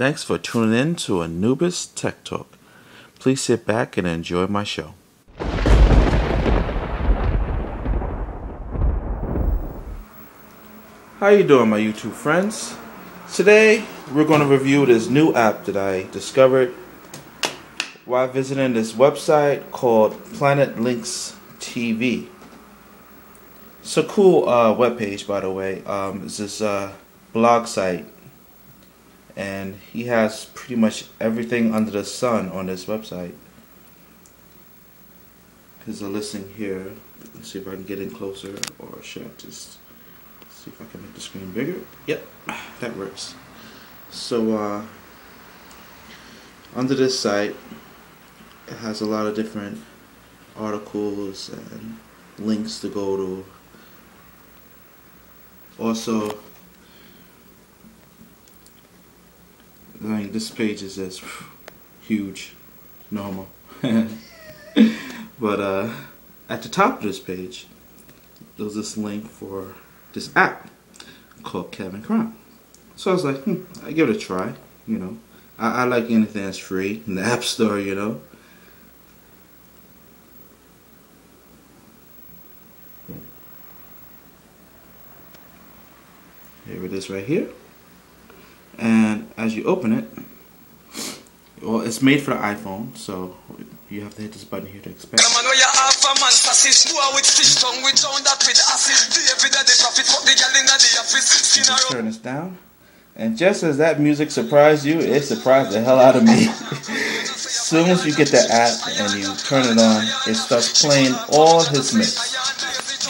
Thanks for tuning in to Anubis Tech Talk. Please sit back and enjoy my show. How you doing my YouTube friends? Today we're going to review this new app that I discovered while visiting this website called Planet Lynx TV. It's a cool uh, webpage by the way. Um, it's this uh, blog site and he has pretty much everything under the sun on this website. There's a listing here. Let's see if I can get in closer or should I just see if I can make the screen bigger. Yep, that works. So uh, under this site, it has a lot of different articles and links to go to. Also, I mean, this page is just huge, normal. but uh, at the top of this page, there's this link for this app called Kevin Crown. So I was like, hmm, I give it a try. You know, I, I like anything that's free in the App Store. You know. Here it is right here and as you open it well it's made for the iPhone so you have to hit this button here to expand. Turn this down. And just as that music surprised you it surprised the hell out of me. As soon as you get the app and you turn it on it starts playing all his mix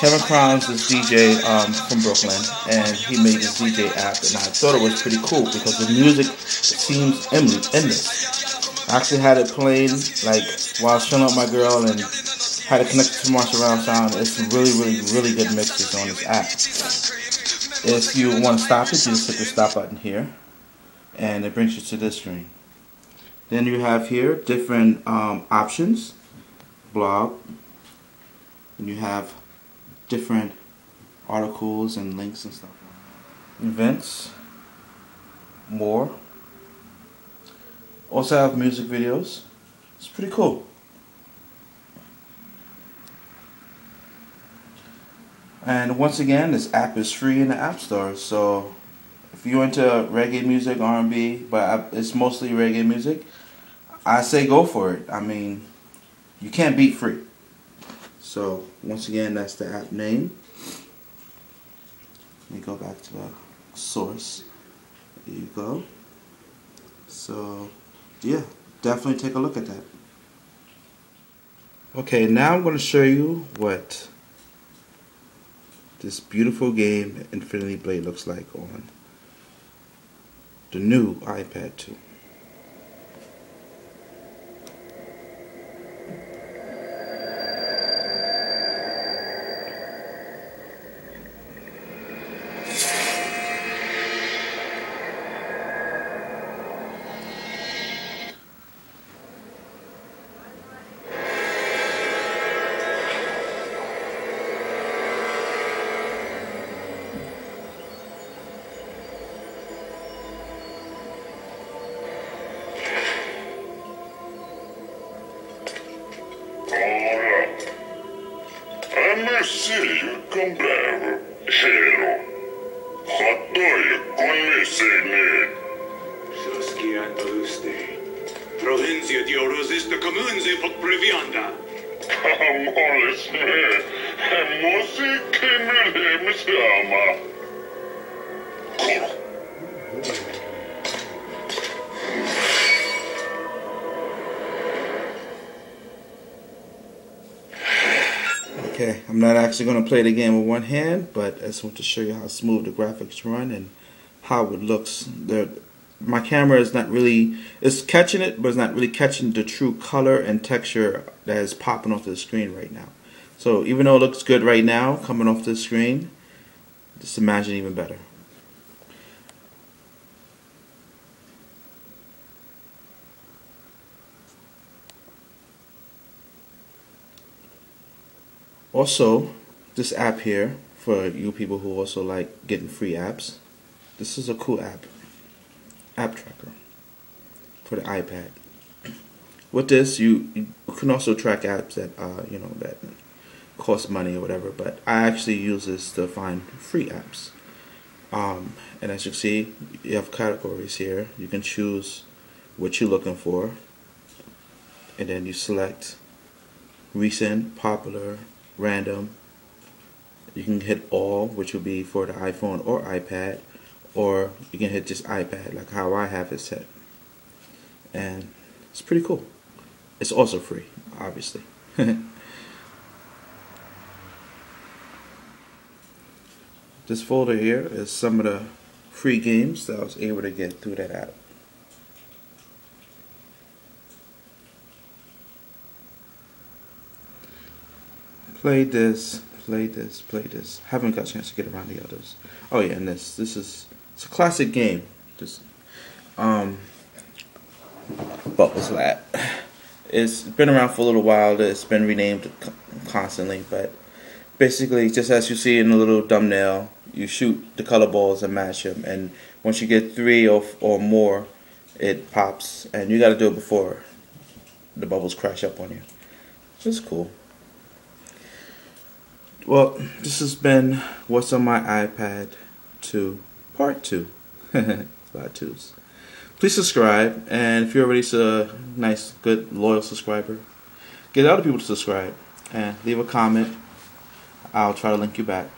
Kevin Crowns is DJ um, from Brooklyn, and he made this DJ app, and I thought it was pretty cool because the music seems endless. I actually had it playing like while I was my girl and had it connected to my surround sound. It's really, really, really good mixes on this app. If you want to stop it, you just hit the stop button here, and it brings you to this screen. Then you have here different um, options, blog, and you have different articles and links and stuff. Events, more. Also have music videos. It's pretty cool. And once again, this app is free in the App Store. So if you're into reggae music, R&B, but it's mostly reggae music, I say go for it. I mean, you can't beat free. So once again, that's the app name. Let me go back to the source. There you go. So yeah, definitely take a look at that. Okay, now I'm going to show you what this beautiful game Infinity Blade looks like on the new iPad 2. Marsilio comprava Hero. Hotdog con segnet. Saschiantoste. Provincia di Orosista Comunze pot Previanda. Amoles me. Musik med dem samma. Okay, I'm not actually going to play the game with one hand, but I just want to show you how smooth the graphics run and how it looks. My camera is not really, it's catching it, but it's not really catching the true color and texture that is popping off the screen right now. So even though it looks good right now, coming off the screen, just imagine even better. Also, this app here for you people who also like getting free apps. This is a cool app. App tracker. for the iPad. With this, you, you can also track apps that uh, you know that cost money or whatever. But I actually use this to find free apps. Um, and as you see, you have categories here. You can choose what you're looking for, and then you select recent, popular, random. You can hit all, which will be for the iPhone or iPad, or you can hit just iPad, like how I have it set. And it's pretty cool. It's also free, obviously. this folder here is some of the free games that I was able to get through that app. Played this, play this, play this. Haven't got a chance to get around the others. Oh yeah, and this, this is it's a classic game. This, um, Bubbles Lab. It's been around for a little while. It's been renamed constantly, but basically, just as you see in the little thumbnail, you shoot the color balls and match them, and once you get three or or more, it pops, and you got to do it before the bubbles crash up on you. It's cool. Well, this has been What's on My iPad 2, Part 2. a twos. Please subscribe, and if you're already a nice, good, loyal subscriber, get other people to subscribe and leave a comment. I'll try to link you back.